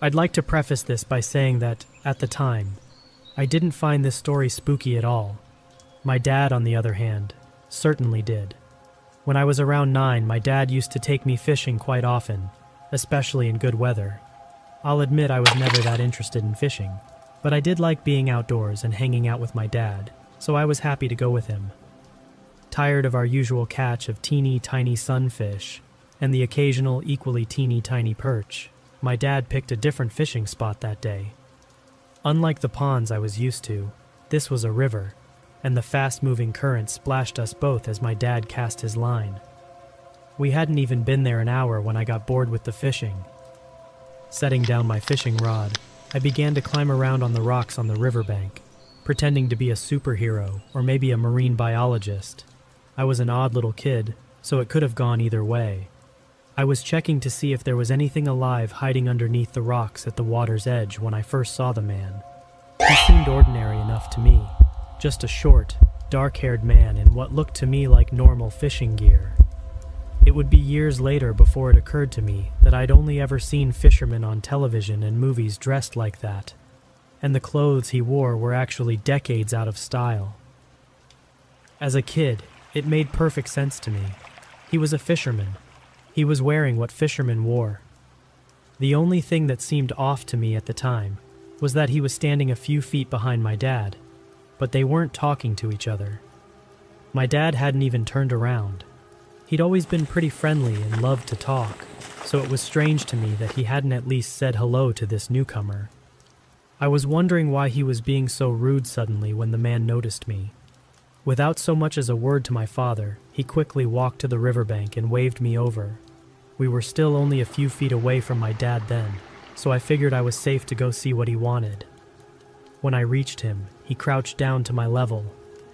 I'd like to preface this by saying that, at the time, I didn't find this story spooky at all. My dad, on the other hand, certainly did. When I was around nine, my dad used to take me fishing quite often, especially in good weather. I'll admit I was never that interested in fishing, but I did like being outdoors and hanging out with my dad, so I was happy to go with him. Tired of our usual catch of teeny tiny sunfish and the occasional equally teeny tiny perch, my dad picked a different fishing spot that day. Unlike the ponds I was used to, this was a river, and the fast moving current splashed us both as my dad cast his line. We hadn't even been there an hour when I got bored with the fishing. Setting down my fishing rod, I began to climb around on the rocks on the riverbank, pretending to be a superhero or maybe a marine biologist. I was an odd little kid, so it could have gone either way. I was checking to see if there was anything alive hiding underneath the rocks at the water's edge when I first saw the man. He seemed ordinary enough to me, just a short, dark haired man in what looked to me like normal fishing gear. It would be years later before it occurred to me that I'd only ever seen fishermen on television and movies dressed like that, and the clothes he wore were actually decades out of style. As a kid, it made perfect sense to me. He was a fisherman. He was wearing what fishermen wore. The only thing that seemed off to me at the time was that he was standing a few feet behind my dad but they weren't talking to each other. My dad hadn't even turned around. He'd always been pretty friendly and loved to talk, so it was strange to me that he hadn't at least said hello to this newcomer. I was wondering why he was being so rude suddenly when the man noticed me. Without so much as a word to my father, he quickly walked to the riverbank and waved me over. We were still only a few feet away from my dad then, so I figured I was safe to go see what he wanted. When I reached him, he crouched down to my level,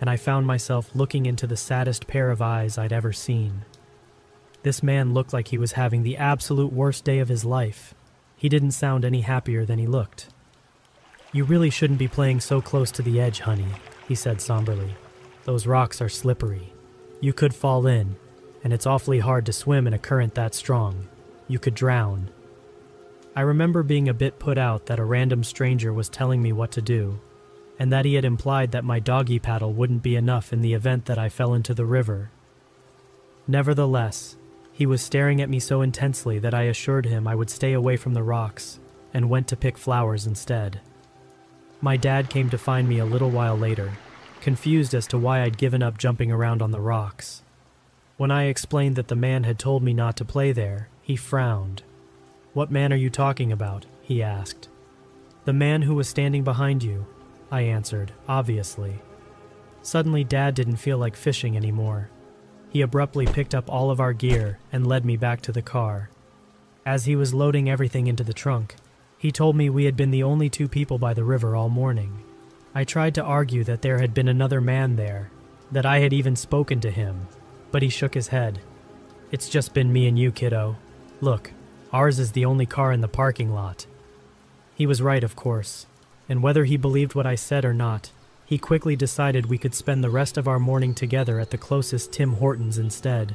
and I found myself looking into the saddest pair of eyes I'd ever seen. This man looked like he was having the absolute worst day of his life. He didn't sound any happier than he looked. You really shouldn't be playing so close to the edge, honey, he said somberly. Those rocks are slippery. You could fall in, and it's awfully hard to swim in a current that strong. You could drown. I remember being a bit put out that a random stranger was telling me what to do, and that he had implied that my doggy paddle wouldn't be enough in the event that I fell into the river. Nevertheless, he was staring at me so intensely that I assured him I would stay away from the rocks and went to pick flowers instead. My dad came to find me a little while later, confused as to why I'd given up jumping around on the rocks. When I explained that the man had told me not to play there, he frowned what man are you talking about? he asked. The man who was standing behind you, I answered, obviously. Suddenly, Dad didn't feel like fishing anymore. He abruptly picked up all of our gear and led me back to the car. As he was loading everything into the trunk, he told me we had been the only two people by the river all morning. I tried to argue that there had been another man there, that I had even spoken to him, but he shook his head. It's just been me and you, kiddo. Look, Ours is the only car in the parking lot. He was right, of course, and whether he believed what I said or not, he quickly decided we could spend the rest of our morning together at the closest Tim Hortons instead.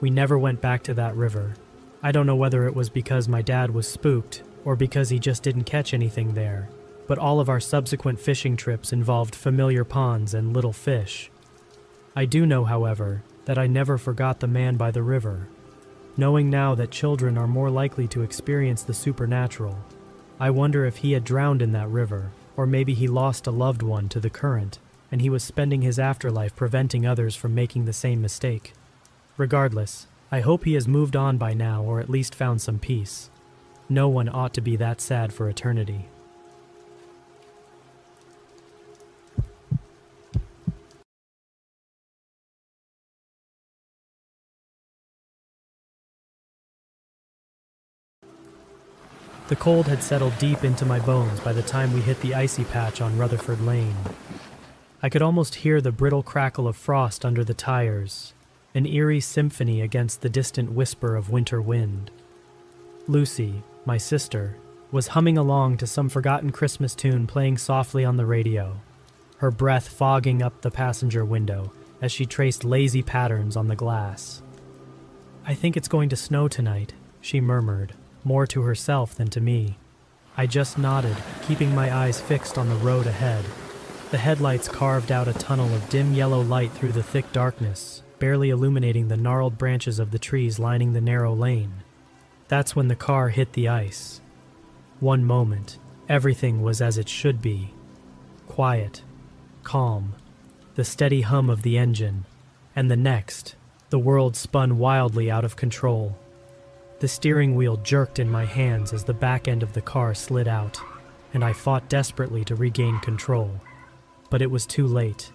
We never went back to that river. I don't know whether it was because my dad was spooked or because he just didn't catch anything there, but all of our subsequent fishing trips involved familiar ponds and little fish. I do know, however, that I never forgot the man by the river. Knowing now that children are more likely to experience the supernatural, I wonder if he had drowned in that river, or maybe he lost a loved one to the current, and he was spending his afterlife preventing others from making the same mistake. Regardless, I hope he has moved on by now or at least found some peace. No one ought to be that sad for eternity. The cold had settled deep into my bones by the time we hit the icy patch on Rutherford Lane. I could almost hear the brittle crackle of frost under the tires, an eerie symphony against the distant whisper of winter wind. Lucy, my sister, was humming along to some forgotten Christmas tune playing softly on the radio, her breath fogging up the passenger window as she traced lazy patterns on the glass. I think it's going to snow tonight, she murmured more to herself than to me. I just nodded, keeping my eyes fixed on the road ahead. The headlights carved out a tunnel of dim yellow light through the thick darkness, barely illuminating the gnarled branches of the trees lining the narrow lane. That's when the car hit the ice. One moment, everything was as it should be quiet, calm, the steady hum of the engine, and the next, the world spun wildly out of control. The steering wheel jerked in my hands as the back end of the car slid out, and I fought desperately to regain control. But it was too late.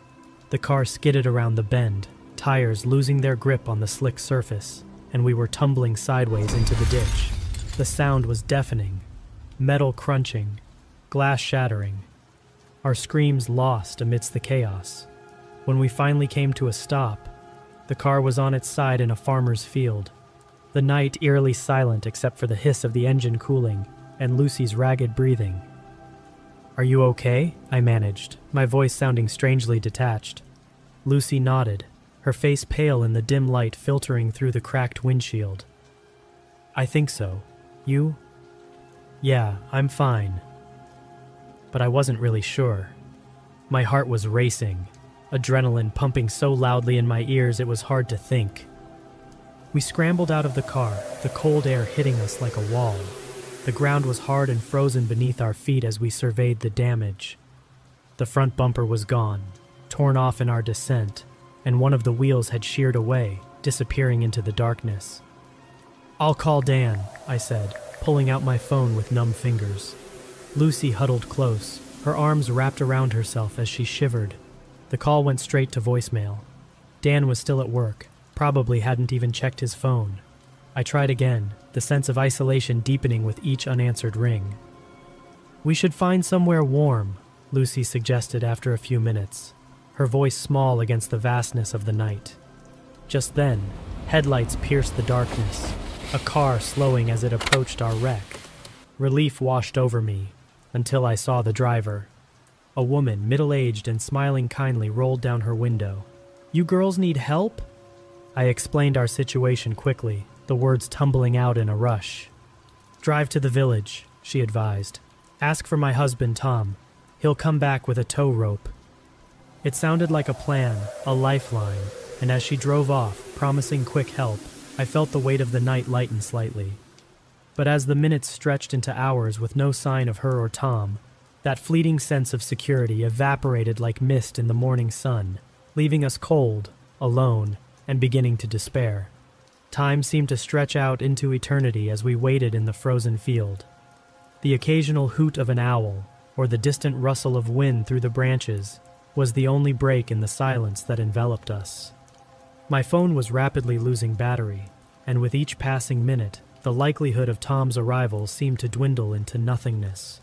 The car skidded around the bend, tires losing their grip on the slick surface, and we were tumbling sideways into the ditch. The sound was deafening metal crunching, glass shattering, our screams lost amidst the chaos. When we finally came to a stop, the car was on its side in a farmer's field, the night eerily silent except for the hiss of the engine cooling and Lucy's ragged breathing. Are you okay? I managed, my voice sounding strangely detached. Lucy nodded, her face pale in the dim light filtering through the cracked windshield. I think so. You? Yeah, I'm fine. But I wasn't really sure. My heart was racing, adrenaline pumping so loudly in my ears it was hard to think. We scrambled out of the car, the cold air hitting us like a wall. The ground was hard and frozen beneath our feet as we surveyed the damage. The front bumper was gone, torn off in our descent, and one of the wheels had sheared away, disappearing into the darkness. I'll call Dan, I said, pulling out my phone with numb fingers. Lucy huddled close, her arms wrapped around herself as she shivered. The call went straight to voicemail. Dan was still at work, probably hadn't even checked his phone. I tried again, the sense of isolation deepening with each unanswered ring. We should find somewhere warm, Lucy suggested after a few minutes, her voice small against the vastness of the night. Just then, headlights pierced the darkness, a car slowing as it approached our wreck. Relief washed over me until I saw the driver. A woman, middle aged and smiling kindly, rolled down her window. You girls need help? I explained our situation quickly, the words tumbling out in a rush. Drive to the village, she advised. Ask for my husband, Tom. He'll come back with a tow rope. It sounded like a plan, a lifeline, and as she drove off, promising quick help, I felt the weight of the night lighten slightly. But as the minutes stretched into hours with no sign of her or Tom, that fleeting sense of security evaporated like mist in the morning sun, leaving us cold, alone, and beginning to despair. Time seemed to stretch out into eternity as we waited in the frozen field. The occasional hoot of an owl, or the distant rustle of wind through the branches, was the only break in the silence that enveloped us. My phone was rapidly losing battery, and with each passing minute, the likelihood of Tom's arrival seemed to dwindle into nothingness.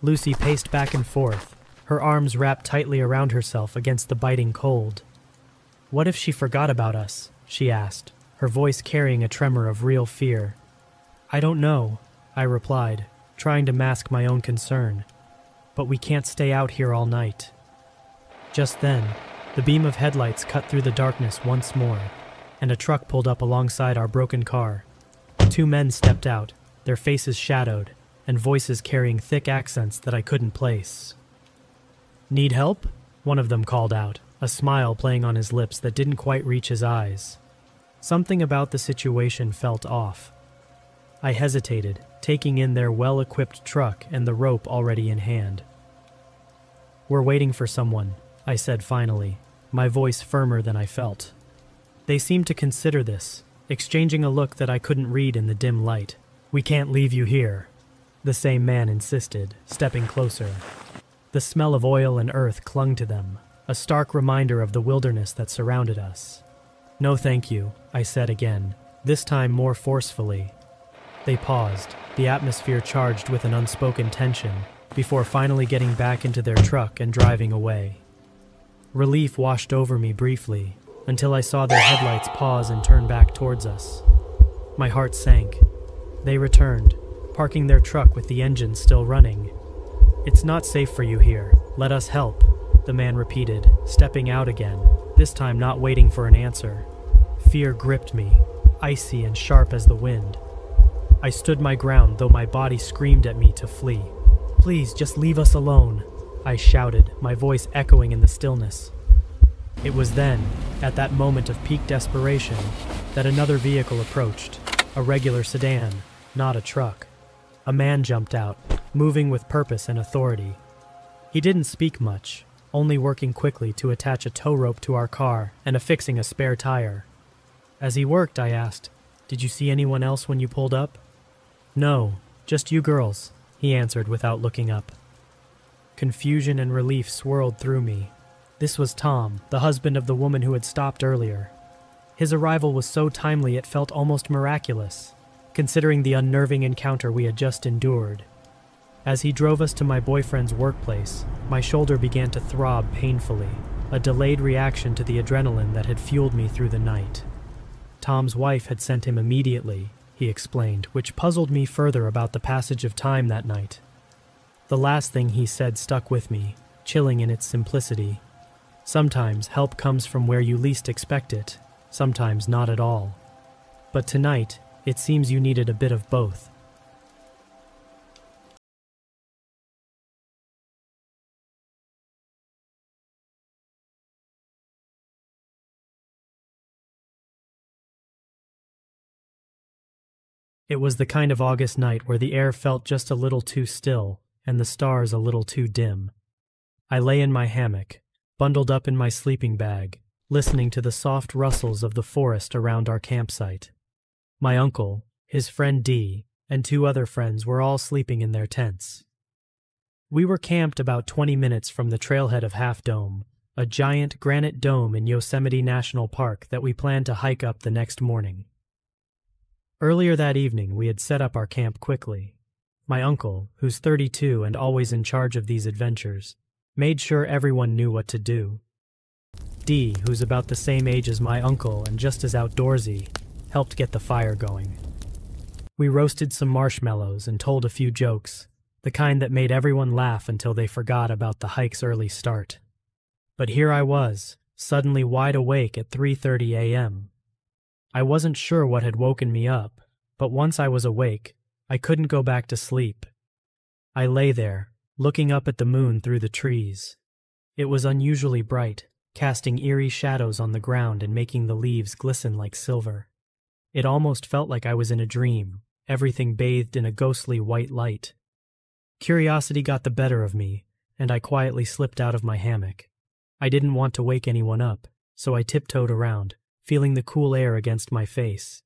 Lucy paced back and forth, her arms wrapped tightly around herself against the biting cold. What if she forgot about us? she asked, her voice carrying a tremor of real fear. I don't know, I replied, trying to mask my own concern. But we can't stay out here all night. Just then, the beam of headlights cut through the darkness once more, and a truck pulled up alongside our broken car. Two men stepped out, their faces shadowed, and voices carrying thick accents that I couldn't place. Need help? One of them called out, a smile playing on his lips that didn't quite reach his eyes. Something about the situation felt off. I hesitated, taking in their well equipped truck and the rope already in hand. We're waiting for someone, I said finally, my voice firmer than I felt. They seemed to consider this, exchanging a look that I couldn't read in the dim light. We can't leave you here, the same man insisted, stepping closer. The smell of oil and earth clung to them, a stark reminder of the wilderness that surrounded us. No, thank you, I said again, this time more forcefully. They paused, the atmosphere charged with an unspoken tension, before finally getting back into their truck and driving away. Relief washed over me briefly until I saw their headlights pause and turn back towards us. My heart sank. They returned, parking their truck with the engine still running. It's not safe for you here. Let us help, the man repeated, stepping out again, this time not waiting for an answer. Fear gripped me, icy and sharp as the wind. I stood my ground, though my body screamed at me to flee. Please, just leave us alone, I shouted, my voice echoing in the stillness. It was then, at that moment of peak desperation, that another vehicle approached a regular sedan, not a truck. A man jumped out, moving with purpose and authority. He didn't speak much, only working quickly to attach a tow rope to our car and affixing a spare tire. As he worked, I asked, Did you see anyone else when you pulled up? No, just you girls, he answered without looking up. Confusion and relief swirled through me. This was Tom, the husband of the woman who had stopped earlier. His arrival was so timely it felt almost miraculous, considering the unnerving encounter we had just endured. As he drove us to my boyfriend's workplace, my shoulder began to throb painfully, a delayed reaction to the adrenaline that had fueled me through the night. Tom's wife had sent him immediately, he explained, which puzzled me further about the passage of time that night. The last thing he said stuck with me, chilling in its simplicity. Sometimes help comes from where you least expect it, sometimes not at all. But tonight, it seems you needed a bit of both. It was the kind of August night where the air felt just a little too still and the stars a little too dim. I lay in my hammock, bundled up in my sleeping bag, listening to the soft rustles of the forest around our campsite. My uncle, his friend Dee, and two other friends were all sleeping in their tents. We were camped about 20 minutes from the trailhead of Half Dome, a giant granite dome in Yosemite National Park that we planned to hike up the next morning. Earlier that evening, we had set up our camp quickly. My uncle, who's 32 and always in charge of these adventures, made sure everyone knew what to do. Dee, who's about the same age as my uncle and just as outdoorsy, helped get the fire going. We roasted some marshmallows and told a few jokes, the kind that made everyone laugh until they forgot about the hike's early start. But here I was, suddenly wide awake at 3:30 a.m. I wasn't sure what had woken me up, but once I was awake, I couldn't go back to sleep. I lay there, looking up at the moon through the trees. It was unusually bright, casting eerie shadows on the ground and making the leaves glisten like silver. It almost felt like I was in a dream, everything bathed in a ghostly white light. Curiosity got the better of me, and I quietly slipped out of my hammock. I didn't want to wake anyone up, so I tiptoed around, feeling the cool air against my face.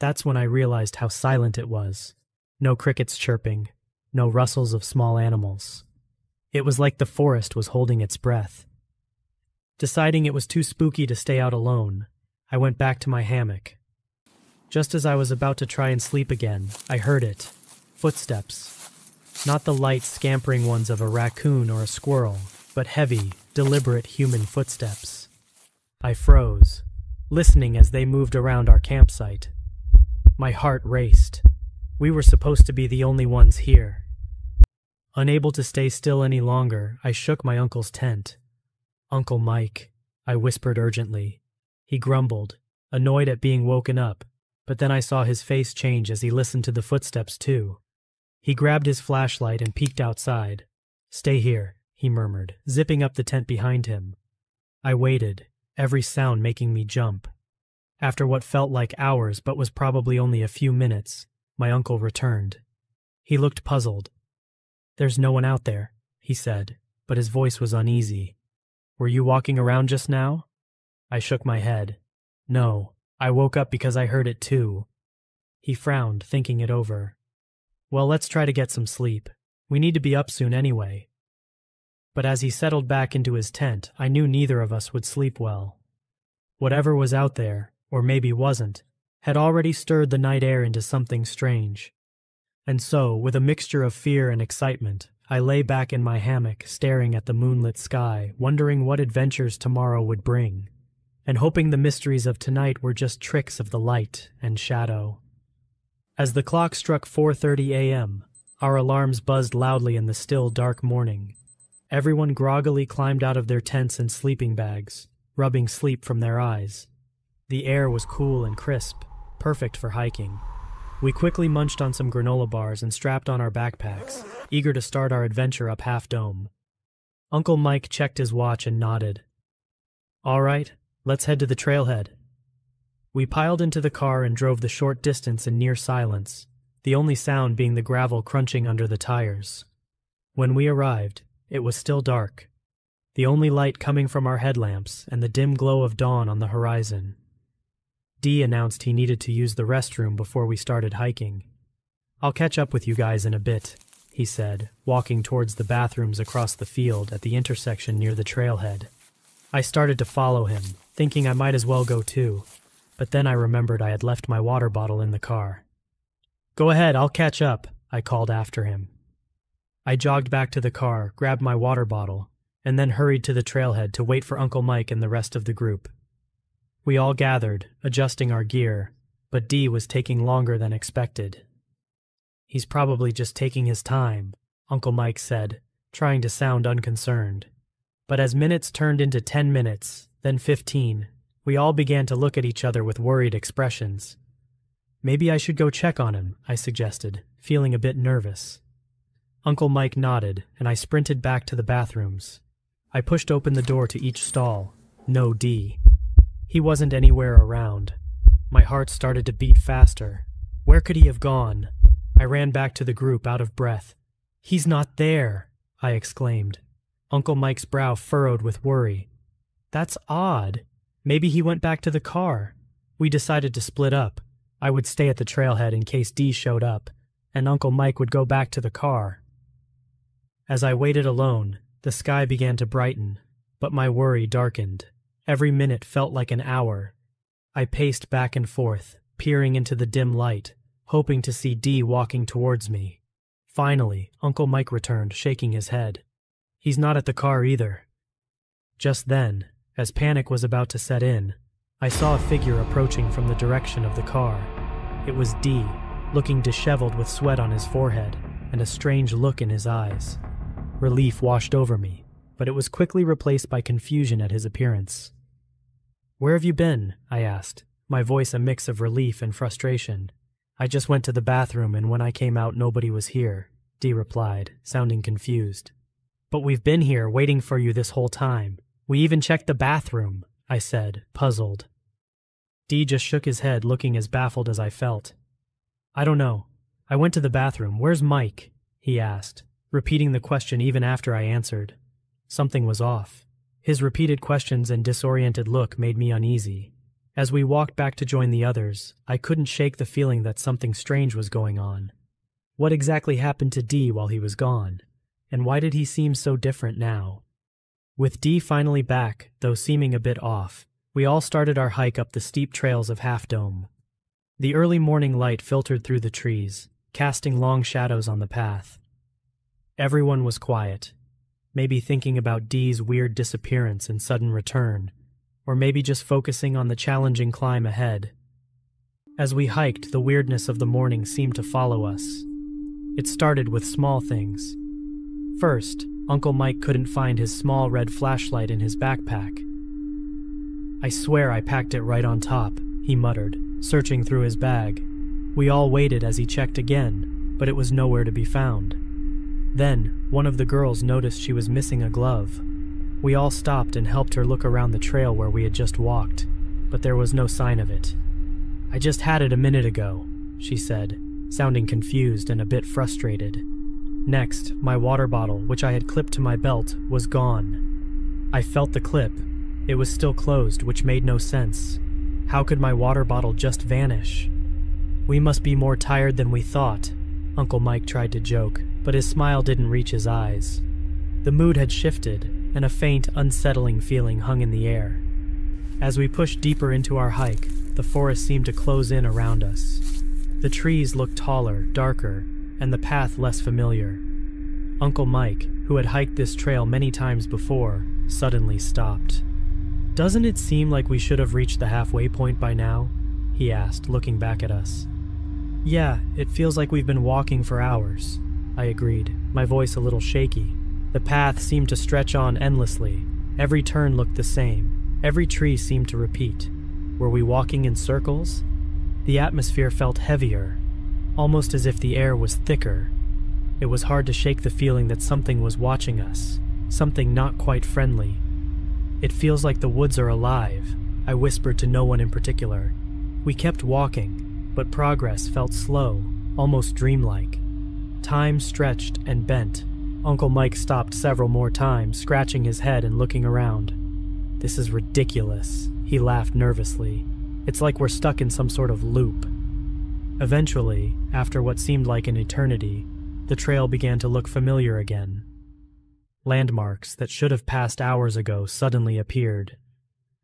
That's when I realized how silent it was. No crickets chirping, no rustles of small animals. It was like the forest was holding its breath. Deciding it was too spooky to stay out alone, I went back to my hammock. Just as I was about to try and sleep again, I heard it footsteps. Not the light, scampering ones of a raccoon or a squirrel, but heavy, deliberate human footsteps. I froze, listening as they moved around our campsite. My heart raced. We were supposed to be the only ones here. Unable to stay still any longer, I shook my uncle's tent. Uncle Mike, I whispered urgently. He grumbled, annoyed at being woken up, but then I saw his face change as he listened to the footsteps, too. He grabbed his flashlight and peeked outside. Stay here, he murmured, zipping up the tent behind him. I waited, every sound making me jump. After what felt like hours but was probably only a few minutes, my uncle returned. He looked puzzled. There's no one out there, he said, but his voice was uneasy. Were you walking around just now? I shook my head. No, I woke up because I heard it too. He frowned, thinking it over. Well, let's try to get some sleep. We need to be up soon anyway but as he settled back into his tent, I knew neither of us would sleep well. Whatever was out there, or maybe wasn't, had already stirred the night air into something strange. And so, with a mixture of fear and excitement, I lay back in my hammock, staring at the moonlit sky, wondering what adventures tomorrow would bring, and hoping the mysteries of tonight were just tricks of the light and shadow. As the clock struck 4:30 a.m., our alarms buzzed loudly in the still dark morning, Everyone groggily climbed out of their tents and sleeping bags, rubbing sleep from their eyes. The air was cool and crisp, perfect for hiking. We quickly munched on some granola bars and strapped on our backpacks, eager to start our adventure up Half Dome. Uncle Mike checked his watch and nodded. All right, let's head to the trailhead. We piled into the car and drove the short distance in near silence, the only sound being the gravel crunching under the tires. When we arrived, it was still dark, the only light coming from our headlamps and the dim glow of dawn on the horizon. Dee announced he needed to use the restroom before we started hiking. I'll catch up with you guys in a bit, he said, walking towards the bathrooms across the field at the intersection near the trailhead. I started to follow him, thinking I might as well go too, but then I remembered I had left my water bottle in the car. Go ahead, I'll catch up, I called after him. I jogged back to the car, grabbed my water bottle, and then hurried to the trailhead to wait for Uncle Mike and the rest of the group. We all gathered, adjusting our gear, but Dee was taking longer than expected. He's probably just taking his time, Uncle Mike said, trying to sound unconcerned. But as minutes turned into ten minutes, then fifteen, we all began to look at each other with worried expressions. Maybe I should go check on him, I suggested, feeling a bit nervous. Uncle Mike nodded, and I sprinted back to the bathrooms. I pushed open the door to each stall. No Dee. He wasn't anywhere around. My heart started to beat faster. Where could he have gone? I ran back to the group out of breath. He's not there, I exclaimed. Uncle Mike's brow furrowed with worry. That's odd. Maybe he went back to the car. We decided to split up. I would stay at the trailhead in case Dee showed up, and Uncle Mike would go back to the car. As I waited alone, the sky began to brighten, but my worry darkened. Every minute felt like an hour. I paced back and forth, peering into the dim light, hoping to see Dee walking towards me. Finally, Uncle Mike returned, shaking his head. He's not at the car either. Just then, as panic was about to set in, I saw a figure approaching from the direction of the car. It was Dee, looking disheveled with sweat on his forehead and a strange look in his eyes. Relief washed over me, but it was quickly replaced by confusion at his appearance. Where have you been? I asked, my voice a mix of relief and frustration. I just went to the bathroom, and when I came out, nobody was here, Dee replied, sounding confused. But we've been here waiting for you this whole time. We even checked the bathroom, I said, puzzled. Dee just shook his head, looking as baffled as I felt. I don't know. I went to the bathroom. Where's Mike? he asked, repeating the question even after I answered. Something was off. His repeated questions and disoriented look made me uneasy. As we walked back to join the others, I couldn't shake the feeling that something strange was going on. What exactly happened to Dee while he was gone? And why did he seem so different now? With Dee finally back, though seeming a bit off, we all started our hike up the steep trails of Half Dome. The early morning light filtered through the trees, casting long shadows on the path. Everyone was quiet, maybe thinking about Dee's weird disappearance and sudden return, or maybe just focusing on the challenging climb ahead. As we hiked, the weirdness of the morning seemed to follow us. It started with small things. First, Uncle Mike couldn't find his small red flashlight in his backpack. I swear I packed it right on top, he muttered, searching through his bag. We all waited as he checked again, but it was nowhere to be found. Then, one of the girls noticed she was missing a glove. We all stopped and helped her look around the trail where we had just walked, but there was no sign of it. I just had it a minute ago, she said, sounding confused and a bit frustrated. Next, my water bottle, which I had clipped to my belt, was gone. I felt the clip. It was still closed, which made no sense. How could my water bottle just vanish? We must be more tired than we thought, Uncle Mike tried to joke, but his smile didn't reach his eyes. The mood had shifted, and a faint, unsettling feeling hung in the air. As we pushed deeper into our hike, the forest seemed to close in around us. The trees looked taller, darker, and the path less familiar. Uncle Mike, who had hiked this trail many times before, suddenly stopped. Doesn't it seem like we should have reached the halfway point by now? He asked, looking back at us. Yeah, it feels like we've been walking for hours, I agreed, my voice a little shaky. The path seemed to stretch on endlessly. Every turn looked the same. Every tree seemed to repeat. Were we walking in circles? The atmosphere felt heavier. almost as if the air was thicker. It was hard to shake the feeling that something was watching us, something not quite friendly. It feels like the woods are alive, I whispered to no one in particular. We kept walking, but progress felt slow, almost dreamlike. Time stretched and bent. Uncle Mike stopped several more times, scratching his head and looking around. This is ridiculous, he laughed nervously. It's like we're stuck in some sort of loop. Eventually, after what seemed like an eternity, the trail began to look familiar again. Landmarks that should have passed hours ago suddenly appeared.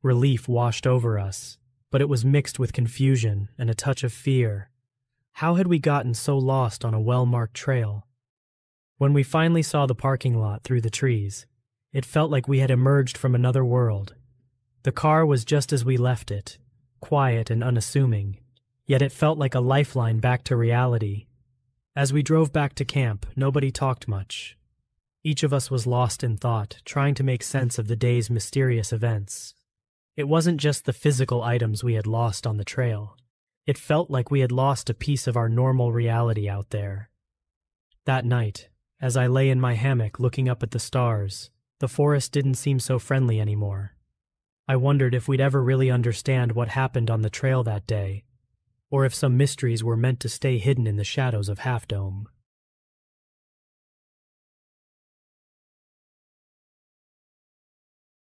Relief washed over us, but it was mixed with confusion and a touch of fear. How had we gotten so lost on a well marked trail? When we finally saw the parking lot through the trees, it felt like we had emerged from another world. The car was just as we left it, quiet and unassuming, yet it felt like a lifeline back to reality. As we drove back to camp, nobody talked much. Each of us was lost in thought, trying to make sense of the day's mysterious events. It wasn't just the physical items we had lost on the trail. It felt like we had lost a piece of our normal reality out there. That night, as I lay in my hammock looking up at the stars, the forest didn't seem so friendly anymore. I wondered if we'd ever really understand what happened on the trail that day or if some mysteries were meant to stay hidden in the shadows of Half Dome.